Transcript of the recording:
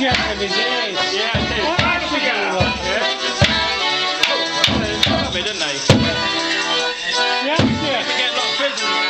Gente. Obrigado. Yeah. Yeah. Yeah. Yeah. Yeah. Yeah.